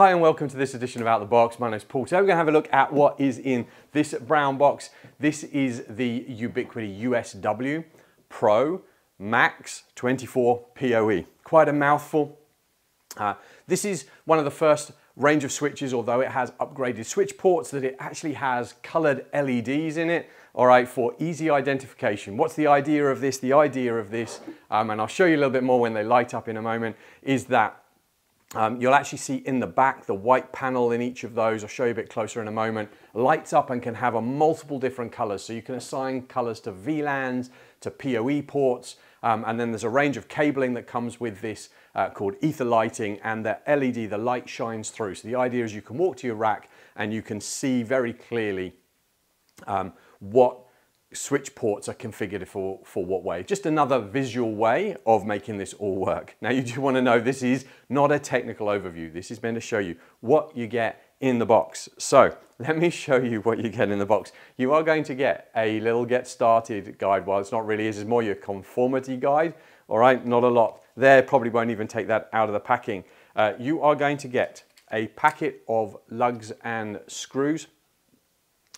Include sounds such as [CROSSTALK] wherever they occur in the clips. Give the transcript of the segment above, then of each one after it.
Hi and welcome to this edition of Out the Box. My name is Paul. Today we're going to have a look at what is in this brown box. This is the Ubiquiti USW Pro Max 24 PoE. Quite a mouthful. Uh, this is one of the first range of switches, although it has upgraded switch ports, that it actually has colored LEDs in it, all right, for easy identification. What's the idea of this? The idea of this, um, and I'll show you a little bit more when they light up in a moment, is that um, you'll actually see in the back the white panel in each of those, I'll show you a bit closer in a moment, lights up and can have a multiple different colors. So you can assign colors to VLANs, to PoE ports, um, and then there's a range of cabling that comes with this uh, called Etherlighting and the LED, the light shines through. So the idea is you can walk to your rack and you can see very clearly um, what switch ports are configured for, for what way. Just another visual way of making this all work. Now you do want to know this is not a technical overview. This is meant to show you what you get in the box. So let me show you what you get in the box. You are going to get a little get started guide. Well, it's not really, this is more your conformity guide. All right, not a lot there, probably won't even take that out of the packing. Uh, you are going to get a packet of lugs and screws.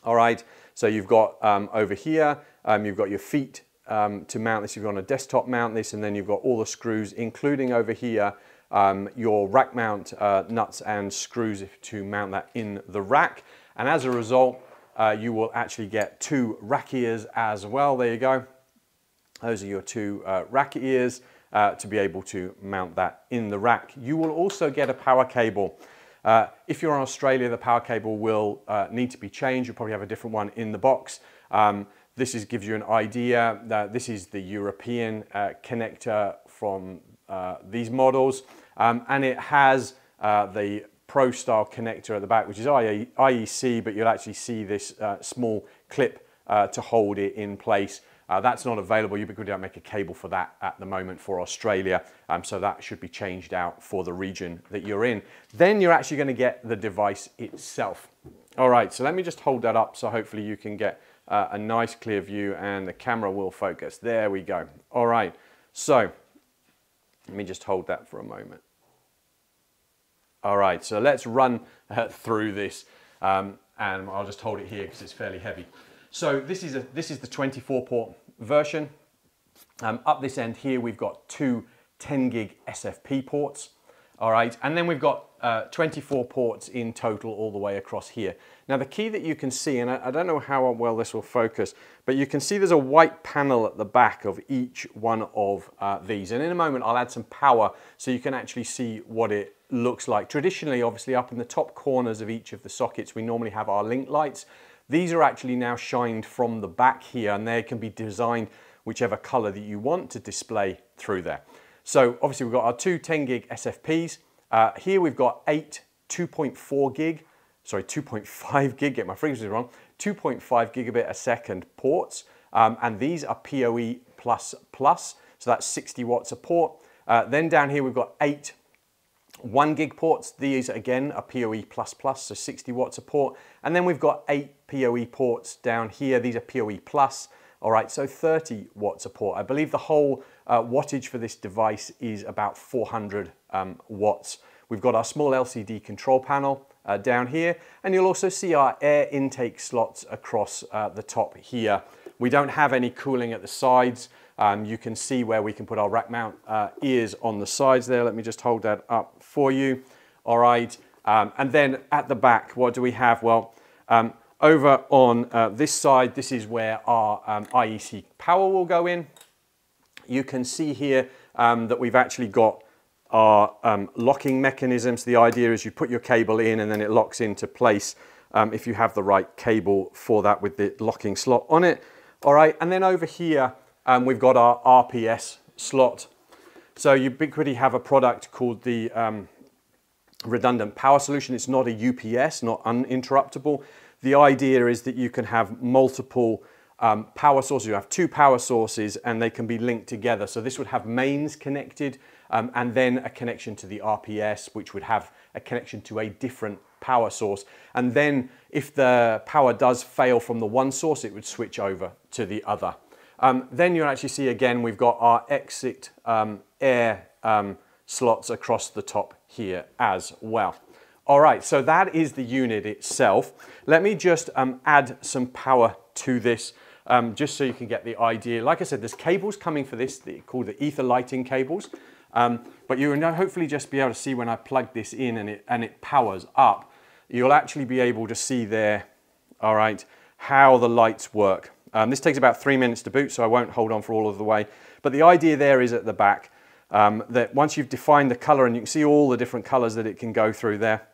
All right, so you've got um, over here, um, you've got your feet um, to mount this. You've got on a desktop mount this, and then you've got all the screws, including over here, um, your rack mount uh, nuts and screws to mount that in the rack. And as a result, uh, you will actually get two rack ears as well. There you go. Those are your two uh, rack ears uh, to be able to mount that in the rack. You will also get a power cable. Uh, if you're in Australia, the power cable will uh, need to be changed. You'll probably have a different one in the box. Um, this is, gives you an idea that this is the European uh, connector from uh, these models. Um, and it has uh, the Pro style connector at the back, which is IEC, but you'll actually see this uh, small clip to hold it in place. Uh, that's not available. Ubiquiti don't make a cable for that at the moment for Australia, um, so that should be changed out for the region that you're in. Then you're actually going to get the device itself. All right, so let me just hold that up so hopefully you can get uh, a nice clear view and the camera will focus. There we go. All right, so let me just hold that for a moment. All right, so let's run uh, through this um, and I'll just hold it here because it's fairly heavy. So this is, a, this is the 24 port version. Um, up this end here, we've got two 10 gig SFP ports. All right, and then we've got uh, 24 ports in total all the way across here. Now the key that you can see, and I, I, don't know how well this will focus, but you can see there's a white panel at the back of each one of uh, these. And in a moment, I'll add some power so you can actually see what it looks like. Traditionally, obviously up in the top corners of each of the sockets, we normally have our link lights. These are actually now shined from the back here and they can be designed whichever color that you want to display through there. So obviously we've got our two 10 gig SFPs. Uh, here we've got eight 2.4 gig, sorry, 2.5 gig, get my frequency wrong, 2.5 gigabit a second ports. Um, and these are PoE++, plus plus, so that's 60 watts a port. Uh, then down here we've got eight one gig ports, these again are PoE++, so 60 watts a port. And then we've got eight PoE ports down here, these are PoE+, all right, so 30 watts a port. I believe the whole uh, wattage for this device is about 400 um, watts. We've got our small LCD control panel uh, down here, and you'll also see our air intake slots across uh, the top here. We don't have any cooling at the sides. Um, you can see where we can put our rack mount uh, ears on the sides there. Let me just hold that up for you. All right. Um, and then at the back, what do we have? Well, um, over on uh, this side, this is where our um, IEC power will go in. You can see here um, that we've actually got our um, locking mechanisms. The idea is you put your cable in and then it locks into place if you have the right cable for that with the locking slot on it. All right, and then over here, um, we've got our RPS slot. So Ubiquiti have a product called the um, redundant power solution. It's not a UPS, not uninterruptible. The idea is that you can have multiple um, power sources. You have two power sources and they can be linked together. So this would have mains connected um, and then a connection to the RPS, which would have a connection to a different power source. And then if the power does fail from the one source, it would switch over to the other. Um, then you'll actually see again, we've got our exit um, air um, slots across the top here as well. All right, so that is the unit itself. Let me just um, add some power to this um, just so you can get the idea. Like I said, there's cables coming for this called the Etherlighting cables. Um, but you'll hopefully just be able to see when I plug this in and it, and it powers up, you'll actually be able to see there, all right, how the lights work. Um, this takes about three minutes to boot, so I won't hold on for all of the way. But the idea there is at the back um, that once you've defined the color, and you can see all the different colors that it can go through there,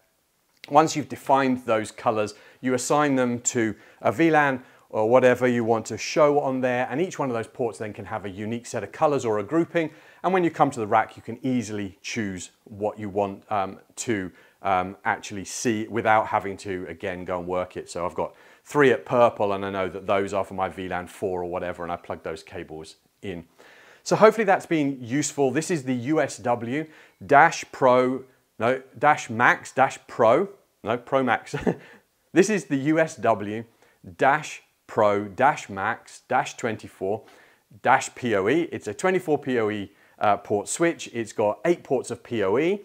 once you've defined those colors, you assign them to a VLAN or whatever you want to show on there. And each one of those ports then can have a unique set of colors or a grouping. And when you come to the rack, you can easily choose what you want um, to um, actually see without having to, again, go and work it. So I've got three at purple and I know that those are for my VLAN 4 or whatever, and I plug those cables in. So hopefully that's been useful. This is the USW Dash Pro, no, Dash Max, Dash Pro, no, Pro Max. [LAUGHS] this is the USW Dash Pro, Dash Max, Dash 24, Dash PoE. It's a 24 PoE uh, port switch. It's got eight ports of PoE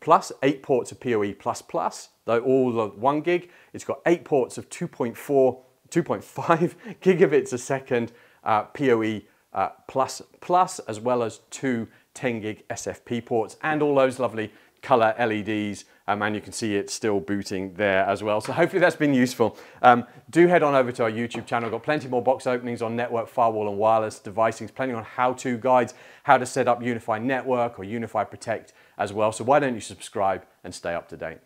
plus eight ports of PoE++, plus plus, though all of one gig. It's got eight ports of 2.4, 2.5 [LAUGHS] gigabits a second uh, PoE uh, plus, plus, as well as two 10 gig SFP ports and all those lovely color LEDs um, and you can see it's still booting there as well. So hopefully that's been useful. Um, do head on over to our YouTube channel. We've got plenty more box openings on network, firewall and wireless devices, plenty on how-to guides, how to set up UniFi Network or UniFi Protect as well. So why don't you subscribe and stay up to date.